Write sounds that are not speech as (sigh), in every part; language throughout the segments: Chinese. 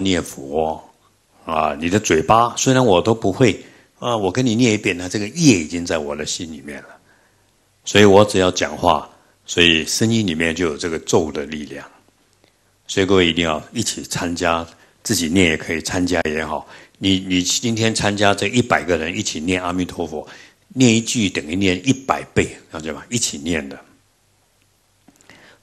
念佛啊，你的嘴巴虽然我都不会啊，我跟你念一遍，那这个业已经在我的心里面了。所以我只要讲话，所以声音里面就有这个咒的力量。所以各位一定要一起参加，自己念也可以，参加也好。你你今天参加这一百个人一起念阿弥陀佛，念一句等于念一百倍，了解吗？一起念的。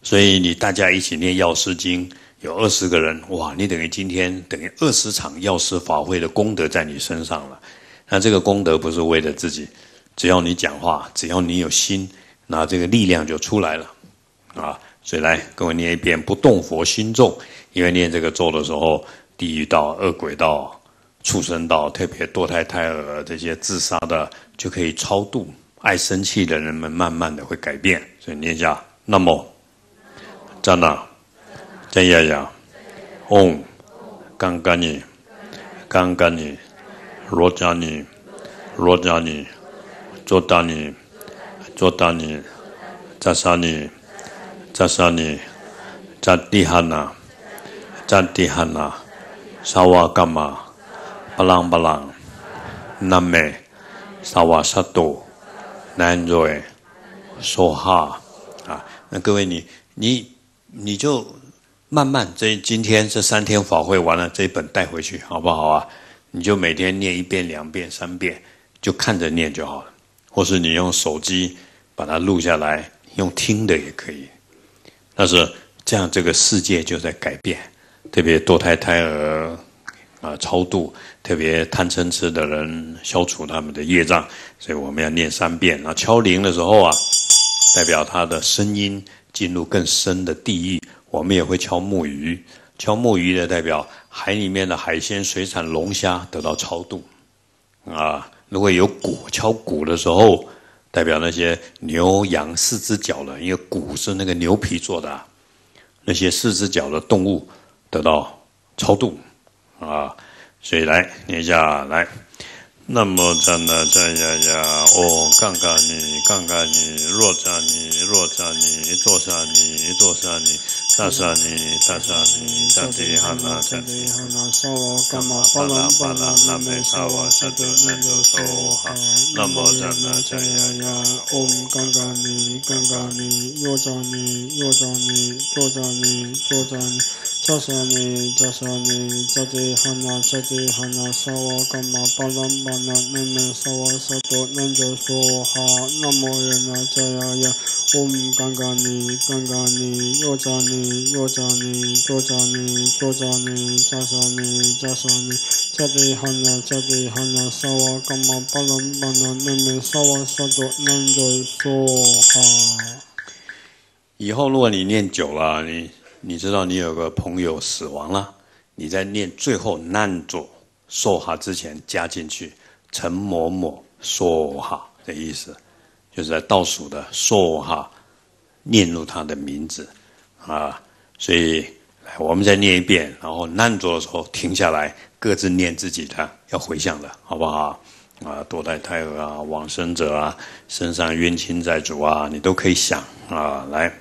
所以你大家一起念药师经，有二十个人，哇！你等于今天等于二十场药师法会的功德在你身上了。那这个功德不是为了自己，只要你讲话，只要你有心，那这个力量就出来了，啊！所以来跟我念一遍不动佛心咒，因为念这个咒的时候，地狱道、恶鬼道、畜生道，特别堕胎胎儿这些自杀的，就可以超度。爱生气的人们，慢慢的会改变。所以念一下，那么。在哪？在呀呀。嗡，刚刚你，刚刚你，罗加你，罗加你，做大你，做大你，扎沙你，扎沙你，扎地哈那，扎地哈那，沙瓦干嘛？巴朗巴朗，南美，沙瓦沙多，南瑞，说哈啊！那各位你你。你就慢慢这今天这三天法会完了，这一本带回去好不好啊？你就每天念一遍、两遍、三遍，就看着念就好了。或是你用手机把它录下来，用听的也可以。但是这样，这个世界就在改变。特别堕胎胎儿啊，超度；特别贪嗔痴的人，消除他们的业障。所以我们要念三遍。那敲铃的时候啊，代表他的声音。进入更深的地狱，我们也会敲木鱼。敲木鱼的代表海里面的海鲜、水产、龙虾得到超度。啊，如果有鼓，敲鼓的时候，代表那些牛羊四只脚的，因为鼓是那个牛皮做的，那些四只脚的动物得到超度。啊，所以来念下来。那么在那在呀呀哦，杠杠你杠杠你，若在你若在你，坐下你坐下你，大下你大下你，在地哈那在地哈那，萨瓦伽玛巴拉巴拉那美萨瓦萨多那就说哈。那么在那在呀呀哦，杠杠你杠杠你，若在你若在你，坐在你坐在你。扎沙尼，扎沙尼，扎地哈那，扎地哈那，萨瓦伽玛巴拉巴那，那那萨瓦萨多，那就说哈，那么人那在呀呀，我们刚刚尼，刚刚尼，又扎尼，又扎尼，多扎尼，多扎尼，扎沙尼，扎沙尼，扎地哈那，扎地哈那，萨瓦伽玛巴拉巴那，那那萨瓦萨多，那就说哈。以后如果你念久了，你。你知道你有个朋友死亡了，你在念最后难做说哈之前加进去陈某某说哈的意思，就是在倒数的说哈念入他的名字啊，所以我们再念一遍，然后难做的时候停下来，各自念自己的要回向的好不好？啊，堕胎胎儿啊，往生者啊，身上冤亲债主啊，你都可以想啊，来。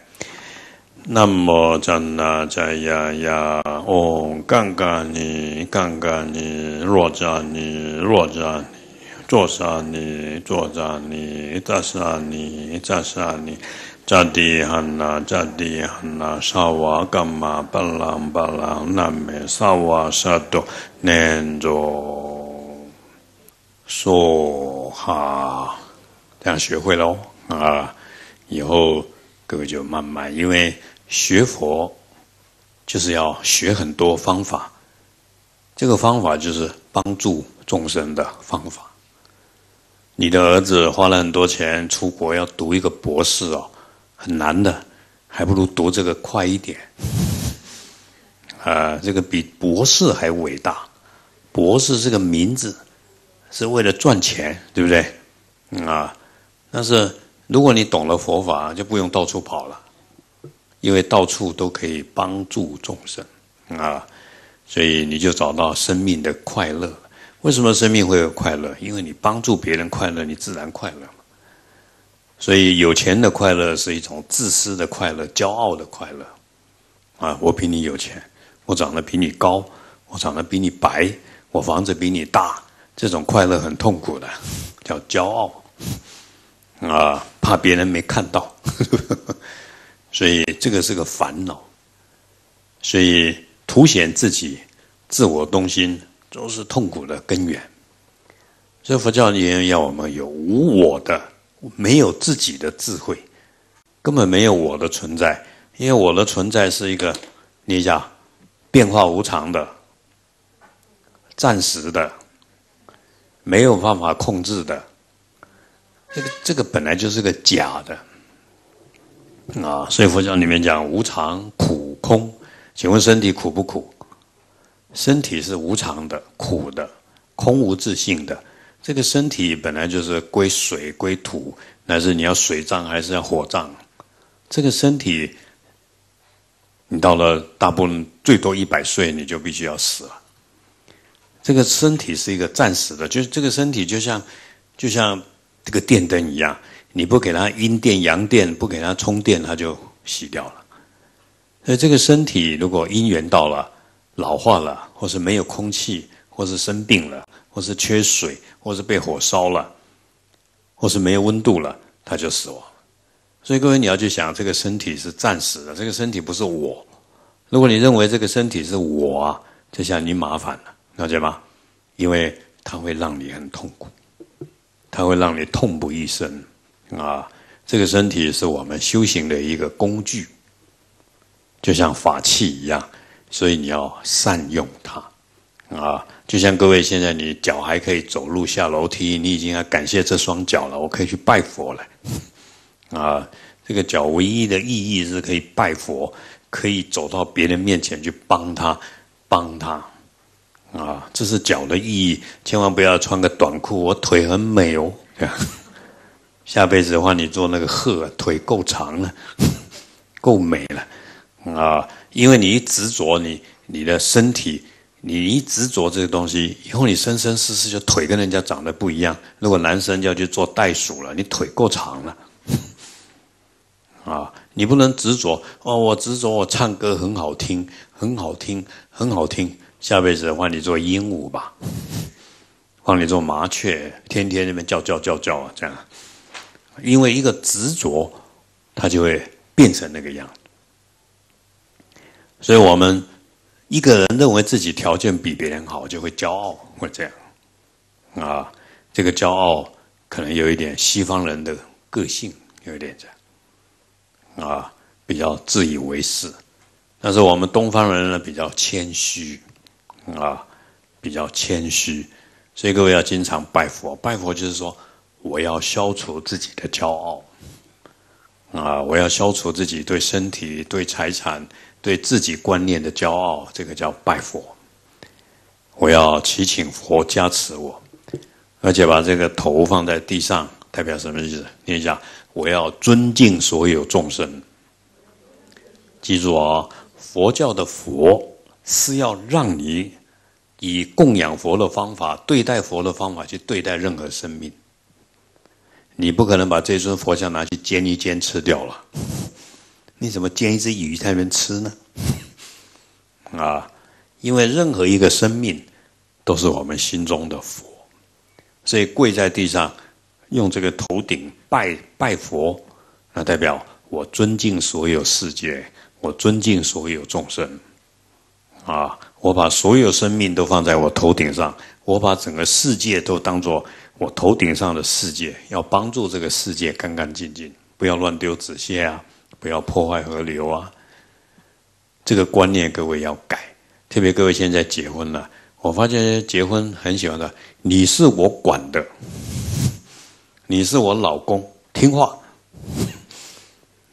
那么赞那迦呀呀，嗡，刚刚尼，刚刚尼，若迦尼，若迦尼，坐沙尼，坐沙尼，扎沙尼，扎沙尼，扎地汉那，扎地汉那，沙瓦伽玛巴朗巴朗，南无沙瓦萨多，念着说哈，这样学会喽啊，以后各位就慢慢，因为。学佛就是要学很多方法，这个方法就是帮助众生的方法。你的儿子花了很多钱出国要读一个博士哦，很难的，还不如读这个快一点。啊，这个比博士还伟大。博士这个名字是为了赚钱，对不对？啊，但是如果你懂了佛法，就不用到处跑了。因为到处都可以帮助众生啊，所以你就找到生命的快乐。为什么生命会有快乐？因为你帮助别人快乐，你自然快乐所以有钱的快乐是一种自私的快乐，骄傲的快乐啊！我比你有钱，我长得比你高，我长得比你白，我房子比你大，这种快乐很痛苦的，叫骄傲啊，怕别人没看到，(laughs) 所以这个是个烦恼，所以凸显自己自我中心都是痛苦的根源。所以佛教也要我们有无我的，没有自己的智慧，根本没有我的存在，因为我的存在是一个，你讲变化无常的、暂时的、没有办法控制的，这个这个本来就是个假的啊。所以佛教里面讲无常、苦、空，请问身体苦不苦？身体是无常的、苦的、空无自性的。这个身体本来就是归水归土，乃是你要水葬还是要火葬？这个身体，你到了大部分最多一百岁，你就必须要死了。这个身体是一个暂时的，就是这个身体就像就像这个电灯一样，你不给它阴电阳电，不给它充电，它就熄掉了。所以这个身体如果因缘到了老化了，或是没有空气，或是生病了。或是缺水，或是被火烧了，或是没有温度了，他就死亡。所以各位你要去想，这个身体是暂时的，这个身体不是我。如果你认为这个身体是我啊，就像你麻烦了，了解吗？因为它会让你很痛苦，它会让你痛不欲生啊。这个身体是我们修行的一个工具，就像法器一样，所以你要善用它啊。就像各位现在，你脚还可以走路下楼梯，你已经要感谢这双脚了。我可以去拜佛了，啊，这个脚唯一的意义是可以拜佛，可以走到别人面前去帮他，帮他，啊，这是脚的意义。千万不要穿个短裤，我腿很美哦。(laughs) 下辈子的话，你做那个鹤，腿够长了，(laughs) 够美了，啊，因为你一执着你你的身体。你一执着这个东西，以后你生生世世就腿跟人家长得不一样。如果男生就要去做袋鼠了，你腿够长了，(laughs) 啊，你不能执着哦。我执着我唱歌很好听，很好听，很好听。下辈子换你做鹦鹉吧，(laughs) 换你做麻雀，天天那边叫叫叫叫啊，这样。因为一个执着，它就会变成那个样。所以我们。一个人认为自己条件比别人好，就会骄傲，会这样，啊，这个骄傲可能有一点西方人的个性，有一点这样，啊，比较自以为是。但是我们东方人呢，比较谦虚，啊，比较谦虚。所以各位要经常拜佛，拜佛就是说，我要消除自己的骄傲，啊，我要消除自己对身体、对财产。对自己观念的骄傲，这个叫拜佛。我要祈请佛加持我，而且把这个头放在地上，代表什么意思？念一下：我要尊敬所有众生。记住啊，佛教的佛是要让你以供养佛的方法、对待佛的方法去对待任何生命。你不可能把这尊佛像拿去煎一煎吃掉了。你怎么煎一只鱼在那边吃呢？(laughs) 啊，因为任何一个生命都是我们心中的佛，所以跪在地上，用这个头顶拜拜佛，那代表我尊敬所有世界，我尊敬所有众生，啊，我把所有生命都放在我头顶上，我把整个世界都当做我头顶上的世界，要帮助这个世界干干净净，不要乱丢纸屑啊。不要破坏河流啊！这个观念各位要改，特别各位现在结婚了，我发现结婚很喜欢的，你是我管的，你是我老公，听话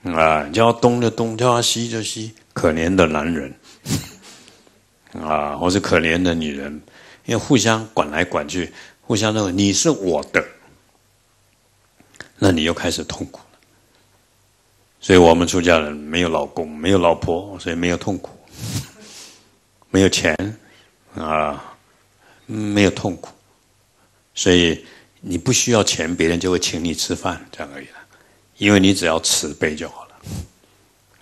啊，叫东就东，叫西就西，可怜的男人啊，或是可怜的女人，因为互相管来管去，互相认为你是我的，那你又开始痛苦。所以我们出家人没有老公，没有老婆，所以没有痛苦，没有钱，啊，没有痛苦，所以你不需要钱，别人就会请你吃饭，这样而已了。因为你只要慈悲就好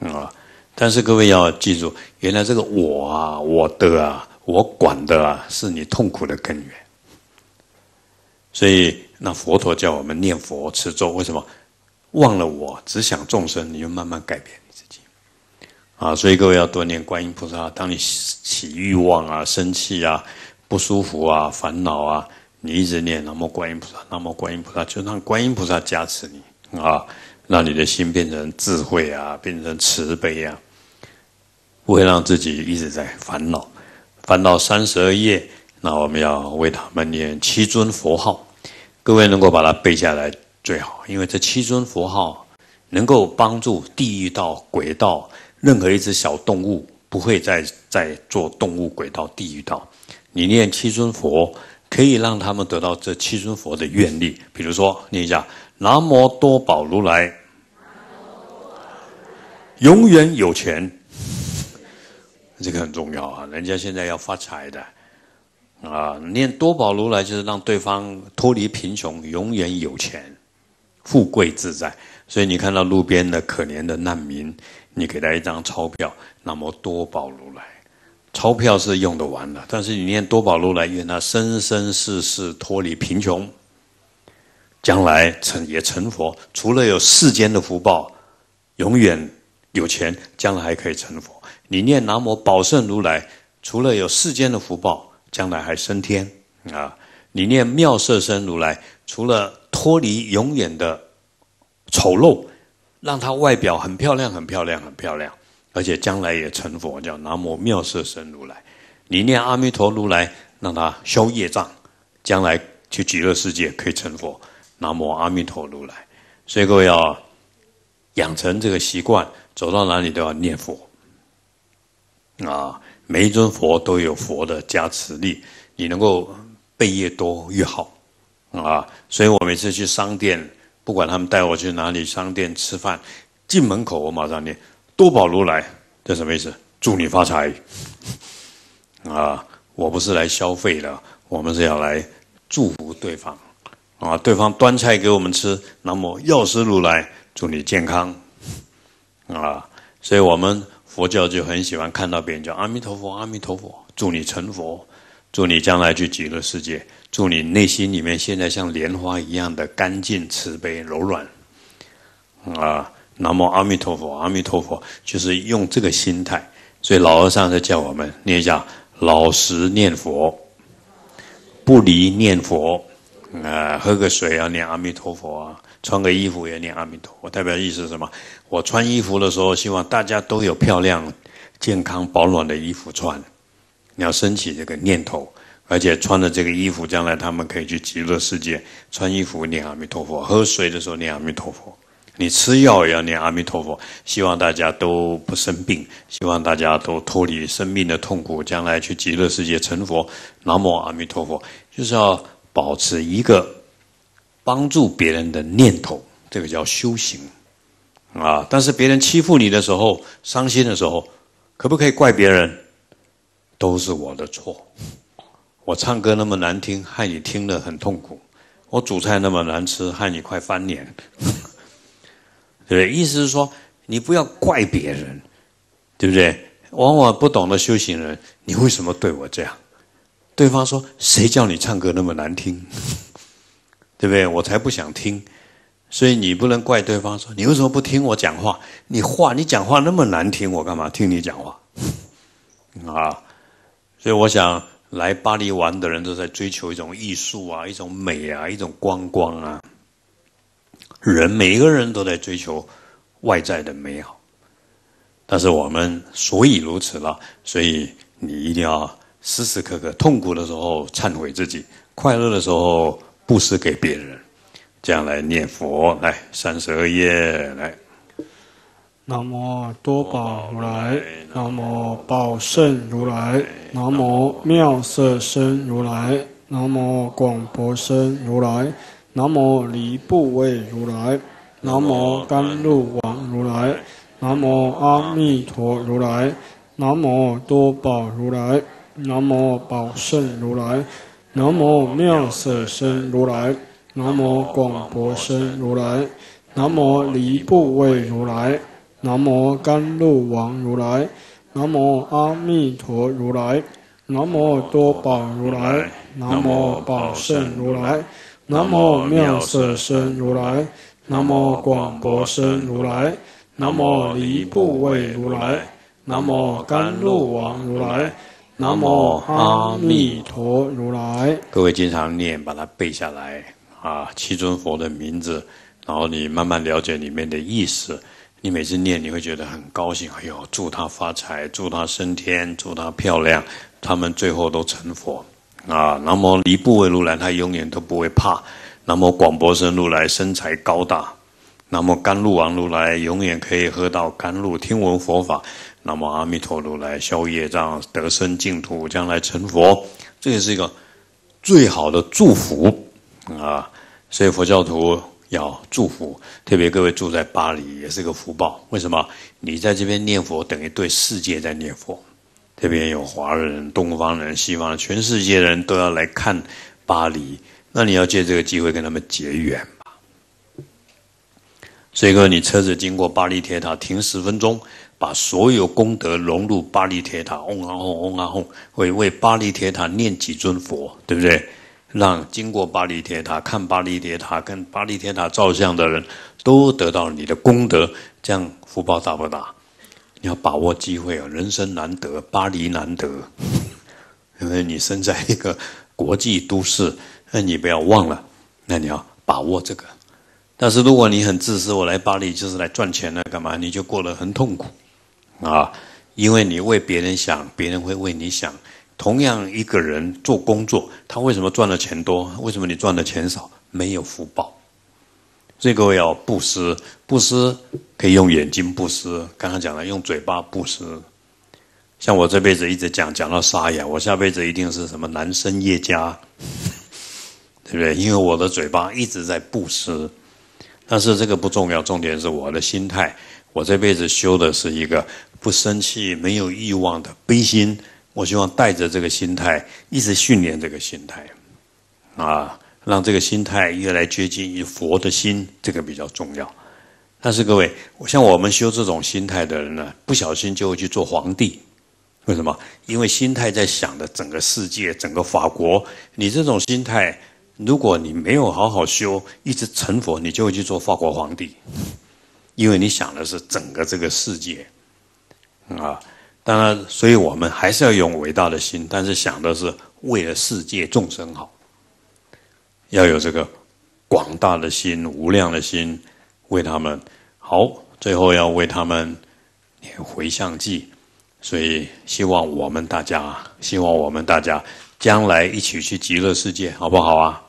了，啊。但是各位要记住，原来这个我啊，我的啊，我管的啊是你痛苦的根源。所以那佛陀叫我们念佛持咒，为什么？忘了我，只想众生，你就慢慢改变你自己。啊，所以各位要多念观音菩萨。当你起欲望啊、生气啊、不舒服啊、烦恼啊，你一直念南无观音菩萨，南无观音菩萨，就让观音菩萨加持你啊，让你的心变成智慧啊，变成慈悲啊，不会让自己一直在烦恼。翻到三十二页，那我们要为他们念七尊佛号。各位能够把它背下来最好，因为这七尊佛号能够帮助地狱道、鬼道任何一只小动物不会再再做动物鬼道、地狱道。你念七尊佛，可以让他们得到这七尊佛的愿力。比如说，念一下南无多宝如来，永远有钱。这个很重要啊！人家现在要发财的啊，念多宝如来就是让对方脱离贫穷，永远有钱、富贵自在。所以你看到路边的可怜的难民，你给他一张钞票，那么多宝如来，钞票是用得完的，但是你念多宝如来，愿他生生世世脱离贫穷，将来成也成佛。除了有世间的福报，永远有钱，将来还可以成佛。你念南无宝胜如来，除了有世间的福报，将来还升天啊！你念妙色身如来，除了脱离永远的丑陋，让他外表很漂亮、很漂亮、很漂亮，而且将来也成佛，叫南无妙色身如来。你念阿弥陀如来，让他消业障，将来去极乐世界可以成佛，南无阿弥陀如来。所以各位要养成这个习惯，走到哪里都要念佛。啊，每一尊佛都有佛的加持力，你能够背越多越好，啊，所以我每次去商店，不管他们带我去哪里商店吃饭，进门口我马上念多宝如来，这什么意思？祝你发财，啊，我不是来消费的，我们是要来祝福对方，啊，对方端菜给我们吃，那么药师如来祝你健康，啊，所以我们。佛教就很喜欢看到别人叫阿弥陀佛，阿弥陀佛，祝你成佛，祝你将来去极乐世界，祝你内心里面现在像莲花一样的干净、慈悲、柔软。啊，南无阿弥陀佛，阿弥陀佛，就是用这个心态。所以老和尚在叫我们念一下：老实念佛，不离念佛。啊，喝个水要念阿弥陀佛啊。穿个衣服也念阿弥陀，我代表意思是什么？我穿衣服的时候，希望大家都有漂亮、健康、保暖的衣服穿。你要升起这个念头，而且穿的这个衣服，将来他们可以去极乐世界。穿衣服念阿弥陀佛，喝水的时候念阿弥陀佛。你吃药也要念阿弥陀佛，希望大家都不生病，希望大家都脱离生命的痛苦，将来去极乐世界成佛。南无阿弥陀佛，就是要保持一个。帮助别人的念头，这个叫修行啊！但是别人欺负你的时候，伤心的时候，可不可以怪别人？都是我的错。我唱歌那么难听，害你听了很痛苦；我煮菜那么难吃，害你快翻脸。(laughs) 对对？意思是说，你不要怪别人，对不对？往往不懂得修行人，你为什么对我这样？对方说：“谁叫你唱歌那么难听？” (laughs) 对不对？我才不想听，所以你不能怪对方说你为什么不听我讲话？你话你讲话那么难听，我干嘛听你讲话？(laughs) 啊！所以我想来巴黎玩的人都在追求一种艺术啊，一种美啊，一种光光啊。人每一个人都在追求外在的美好，但是我们所以如此了，所以你一定要时时刻刻痛苦的时候忏悔自己，快乐的时候。布施给别人，这样来念佛，来三十二页，来。南无多宝如来，南无宝胜如来，南无妙色身如来，南无广博身如来，南无离怖畏如来，南无甘露王如来，南无阿弥陀如来，南无多宝如来，南无宝胜如来。南无妙色身如来，南无广博身如来，南无离怖畏如来，南无甘露王如来，南无阿弥陀如来，南无多宝如来，南无宝胜如来，南无妙色身如来，南无广博身如来，南无离怖畏如来，南无甘露王如来，南无阿弥陀如来。各位经常念，把它背下来啊！七尊佛的名字，然后你慢慢了解里面的意思。你每次念，你会觉得很高兴。哎呦，祝他发财，祝他升天，祝他漂亮。他们最后都成佛啊！那么离不为如来，他永远都不会怕。那么广博生如来，身材高大。那么甘露王如来，永远可以喝到甘露，听闻佛法。那么阿弥陀如来，消业障，得生净土，将来成佛。这也是一个最好的祝福啊！所以佛教徒要祝福，特别各位住在巴黎，也是个福报。为什么？你在这边念佛，等于对世界在念佛。这边有华人、东方人、西方人，全世界人都要来看巴黎。那你要借这个机会跟他们结缘嘛？所以说，你车子经过巴黎铁塔，停十分钟，把所有功德融入巴黎铁塔，嗡啊嗡，嗡啊嗡，会为巴黎铁塔念几尊佛，对不对？让经过巴黎铁塔、看巴黎铁塔、跟巴黎铁塔照相的人都得到你的功德，这样福报大不大？你要把握机会啊！人生难得，巴黎难得，因为你生在一个国际都市，那你不要忘了，那你要把握这个。但是如果你很自私，我来巴黎就是来赚钱的，干嘛？你就过得很痛苦啊！因为你为别人想，别人会为你想。同样一个人做工作，他为什么赚的钱多？为什么你赚的钱少？没有福报。这个要布施，布施可以用眼睛布施，刚刚讲了用嘴巴布施。像我这辈子一直讲讲到沙哑，我下辈子一定是什么男生业家，对不对？因为我的嘴巴一直在布施。但是这个不重要，重点是我的心态。我这辈子修的是一个不生气、没有欲望的悲心。我希望带着这个心态，一直训练这个心态，啊。让这个心态越来接近于佛的心，这个比较重要。但是各位，像我们修这种心态的人呢，不小心就会去做皇帝。为什么？因为心态在想的整个世界、整个法国。你这种心态，如果你没有好好修，一直成佛，你就会去做法国皇帝。因为你想的是整个这个世界啊。当然，所以我们还是要用伟大的心，但是想的是为了世界众生好。要有这个广大的心、无量的心，为他们好。最后要为他们念回向记，所以希望我们大家，希望我们大家将来一起去极乐世界，好不好啊？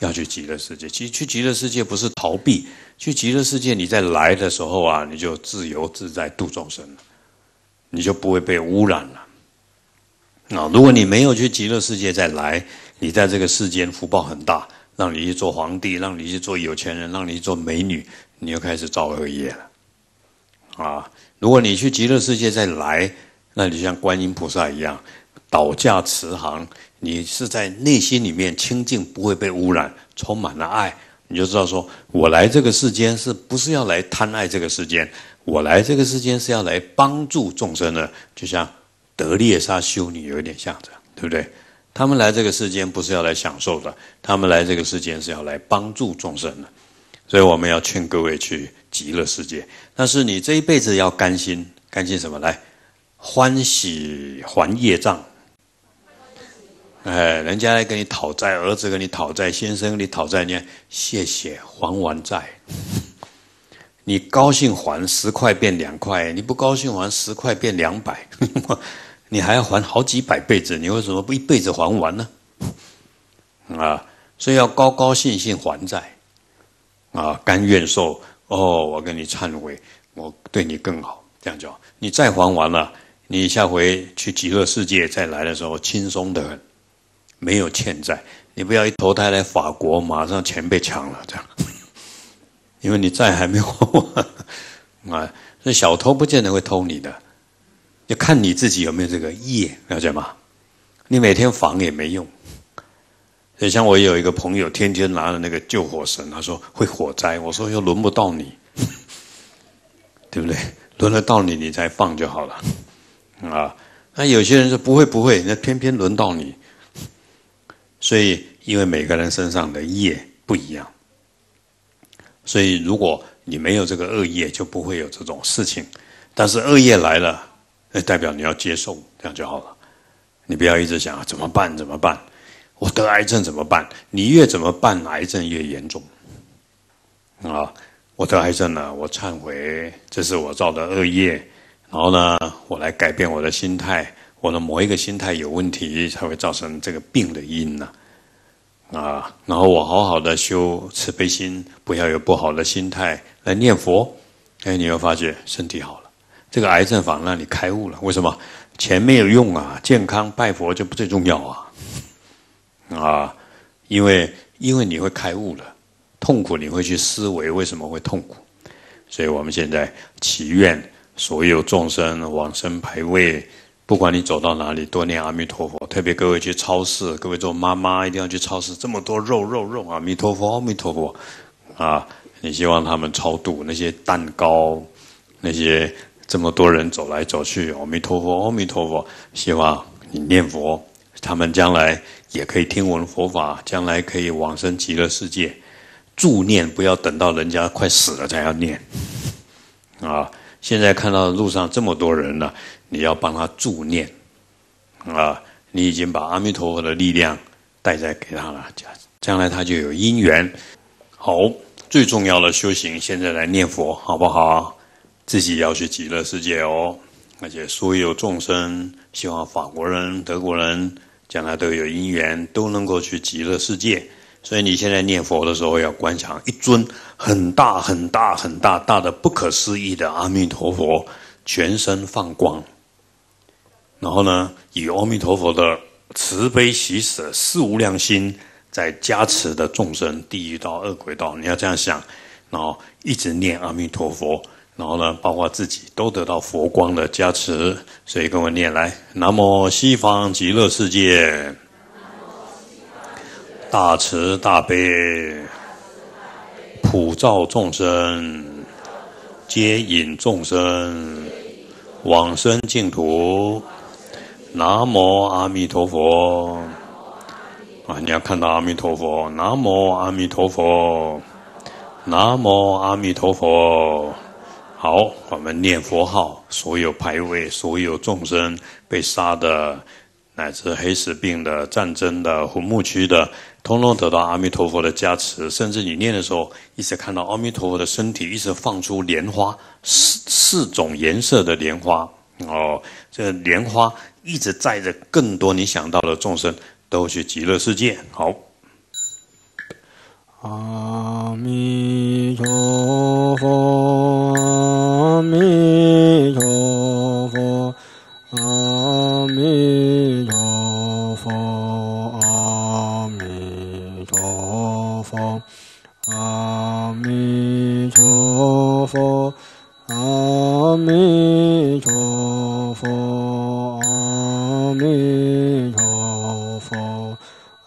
要去极乐世界。其实去极乐世界不是逃避，去极乐世界你在来的时候啊，你就自由自在度众生了，你就不会被污染了。啊，如果你没有去极乐世界再来，你在这个世间福报很大。让你去做皇帝，让你去做有钱人，让你去做美女，你又开始造恶业了，啊！如果你去极乐世界再来，那你像观音菩萨一样，倒驾慈航，你是在内心里面清净，不会被污染，充满了爱，你就知道说，我来这个世间是不是要来贪爱这个世间？我来这个世间是要来帮助众生的，就像德列沙修女有一点像这样，对不对？他们来这个世间不是要来享受的，他们来这个世间是要来帮助众生的，所以我们要劝各位去极乐世界。但是你这一辈子要甘心，甘心什么？来欢喜还业障。哎，人家来跟你讨债，儿子跟你讨债，先生跟你讨债，你看谢谢还完债。你高兴还十块变两块，你不高兴还十块变两百。(laughs) 你还要还好几百辈子，你为什么不一辈子还完呢？啊，所以要高高兴兴还债，啊，甘愿受哦，我跟你忏悔，我对你更好，这样就好。你再还完了，你下回去极乐世界再来的时候轻松的很，没有欠债。你不要一投胎来法国，马上钱被抢了，这样，因为你债还没还完 (laughs) 啊。所以小偷不见得会偷你的。要看你自己有没有这个业，了解吗？你每天防也没用。所以像我有一个朋友，天天拿着那个救火绳，他说会火灾，我说又轮不到你，(laughs) 对不对？轮得到你，你再放就好了。啊，那有些人说不会不会，那偏偏轮到你。所以，因为每个人身上的业不一样，所以如果你没有这个恶业，就不会有这种事情。但是恶业来了，那代表你要接受，这样就好了。你不要一直想怎么办怎么办，我得癌症怎么办？你越怎么办，癌症越严重。啊，我得癌症了，我忏悔，这是我造的恶业。然后呢，我来改变我的心态。我的某一个心态有问题，才会造成这个病的因呢。啊然后我好好的修慈悲心，不要有不好的心态来念佛。哎，你会发觉身体好了，这个癌症反而让你开悟了。为什么？钱没有用啊，健康拜佛就不最重要啊。啊，因为因为你会开悟了，痛苦你会去思维为什么会痛苦，所以我们现在祈愿所有众生往生排位。不管你走到哪里，多念阿弥陀佛。特别各位去超市，各位做妈妈一定要去超市，这么多肉肉肉，阿弥陀佛，阿弥陀佛，啊！你希望他们超度那些蛋糕，那些这么多人走来走去，阿弥陀佛，阿弥陀佛。希望你念佛，他们将来也可以听闻佛法，将来可以往生极乐世界。助念不要等到人家快死了才要念，啊！现在看到路上这么多人了。你要帮他助念，啊，你已经把阿弥陀佛的力量带在给他了，将将来他就有因缘。好，最重要的修行，现在来念佛，好不好？自己要去极乐世界哦，而且所有众生，希望法国人、德国人将来都有因缘，都能够去极乐世界。所以你现在念佛的时候，要观想一尊很大、很大、很大、大的不可思议的阿弥陀佛，全身放光。然后呢，以阿弥陀佛的慈悲喜舍四无量心，在加持的众生，地狱道、恶鬼道，你要这样想，然后一直念阿弥陀佛，然后呢，包括自己都得到佛光的加持，所以跟我念来：南无西方极乐世界，大慈大悲，普照众生，接引众生往生净土。南无阿弥陀佛啊！你要看到阿弥陀佛，南无阿弥陀佛，南无阿弥陀佛。好，我们念佛号，所有排位，所有众生被杀的，乃至黑死病的、战争的、坟墓区的，通通得到阿弥陀佛的加持。甚至你念的时候，一直看到阿弥陀佛的身体一直放出莲花，四四种颜色的莲花哦，这莲花。一直载着更多你想到的众生都去极乐世界。好，阿弥陀佛，阿弥陀佛，阿弥陀佛，阿弥陀佛，阿弥陀佛，阿弥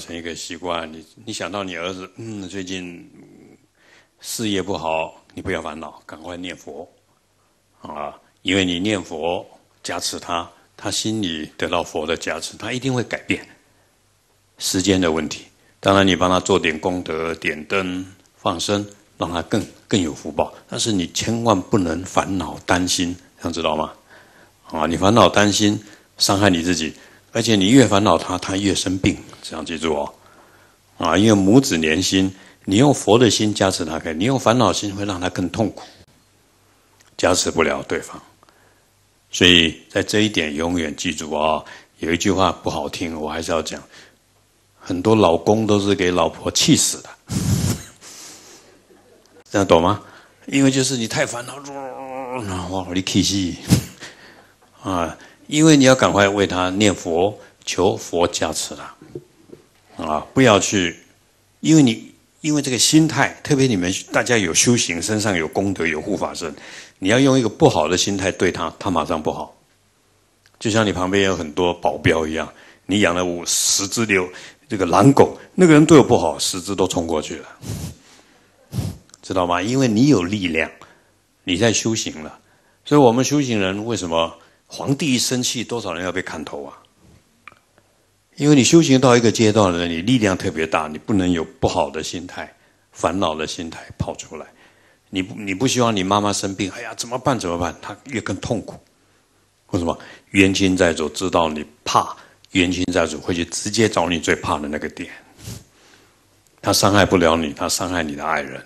成一个习惯，你你想到你儿子，嗯，最近事业不好，你不要烦恼，赶快念佛啊！因为你念佛加持他，他心里得到佛的加持，他一定会改变。时间的问题。当然，你帮他做点功德，点灯、放生，让他更更有福报。但是你千万不能烦恼、担心，这样知道吗？啊，你烦恼、担心，伤害你自己，而且你越烦恼他，他越生病。这样记住哦。啊，因为母子连心，你用佛的心加持他，可以；你用烦恼心会让他更痛苦，加持不了对方。所以在这一点，永远记住啊。有一句话不好听，我还是要讲。很多老公都是给老婆气死的，(laughs) 这样懂吗？因为就是你太烦恼，(laughs) 哇，你气死 (laughs) 啊！因为你要赶快为他念佛，求佛加持了啊！不要去，因为你因为这个心态，特别你们大家有修行，身上有功德，有护法身，你要用一个不好的心态对他，他马上不好。就像你旁边有很多保镖一样，你养了五十只牛这个狼狗，那个人对我不好，十只都冲过去了，知道吗？因为你有力量，你在修行了，所以我们修行人为什么皇帝一生气，多少人要被砍头啊？因为你修行到一个阶段了，你力量特别大，你不能有不好的心态、烦恼的心态跑出来。你不，你不希望你妈妈生病，哎呀，怎么办？怎么办？他越更痛苦。为什么冤亲债主知道你怕冤亲债主会去直接找你最怕的那个点？他伤害不了你，他伤害你的爱人。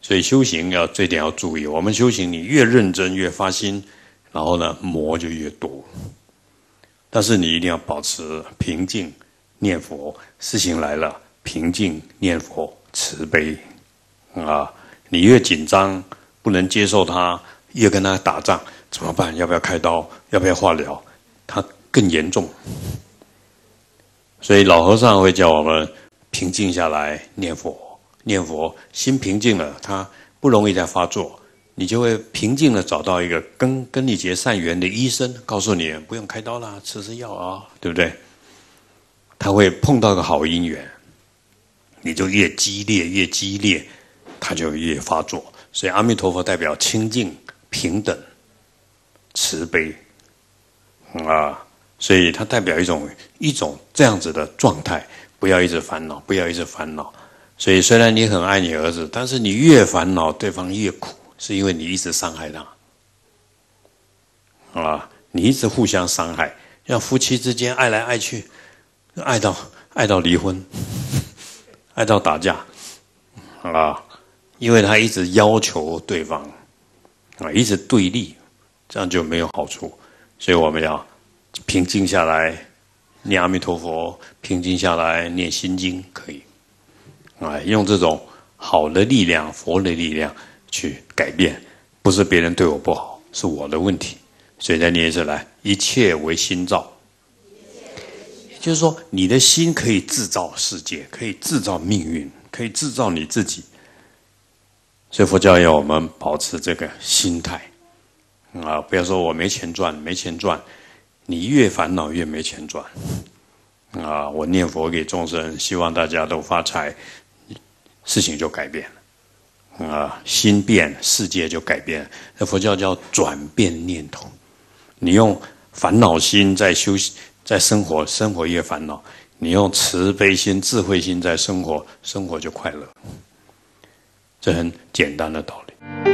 所以修行要这点要注意。我们修行，你越认真越发心，然后呢魔就越多。但是你一定要保持平静，念佛。事情来了，平静念佛，慈悲啊！你越紧张，不能接受他，越跟他打仗。怎么办？要不要开刀？要不要化疗？他更严重，所以老和尚会叫我们平静下来念佛，念佛，心平静了，他不容易再发作，你就会平静的找到一个跟跟你结善缘的医生，告诉你不用开刀啦，吃吃药啊，对不对？他会碰到个好姻缘，你就越激烈越激烈，他就越发作。所以阿弥陀佛代表清净平等。慈悲，啊，所以它代表一种一种这样子的状态，不要一直烦恼，不要一直烦恼。所以虽然你很爱你儿子，但是你越烦恼，对方越苦，是因为你一直伤害他，啊，你一直互相伤害，像夫妻之间爱来爱去，爱到爱到离婚，(laughs) 爱到打架，啊，因为他一直要求对方，啊，一直对立。这样就没有好处，所以我们要平静下来，念阿弥陀佛，平静下来念心经，可以，啊，用这种好的力量、佛的力量去改变，不是别人对我不好，是我的问题。所以再念一次来，一切为心造，就是说，你的心可以制造世界，可以制造命运，可以制造你自己。所以佛教要我们保持这个心态。啊，不要说我没钱赚，没钱赚，你越烦恼越没钱赚。啊，我念佛给众生，希望大家都发财，事情就改变了。啊，心变，世界就改变。那佛教叫转变念头。你用烦恼心在修，在生活，生活越烦恼；你用慈悲心、智慧心在生活，生活就快乐。这很简单的道理。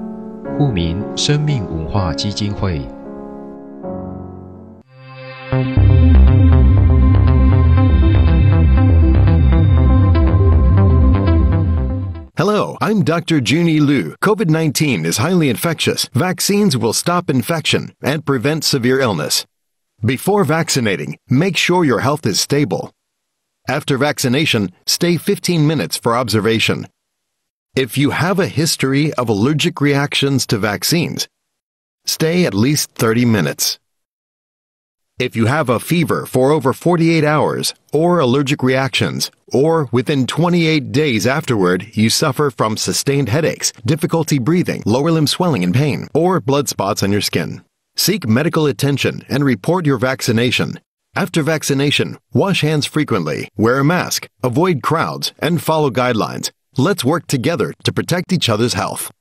户名：生命文化基金会。Hello, I'm Dr. Junie Liu. COVID 19 is highly infectious. Vaccines will stop infection and prevent severe illness. Before vaccinating, make sure your health is stable. After vaccination, stay 15 minutes for observation. If you have a history of allergic reactions to vaccines, stay at least 30 minutes. If you have a fever for over 48 hours, or allergic reactions, or within 28 days afterward you suffer from sustained headaches, difficulty breathing, lower limb swelling and pain, or blood spots on your skin, seek medical attention and report your vaccination. After vaccination, wash hands frequently, wear a mask, avoid crowds, and follow guidelines. Let's work together to protect each other's health.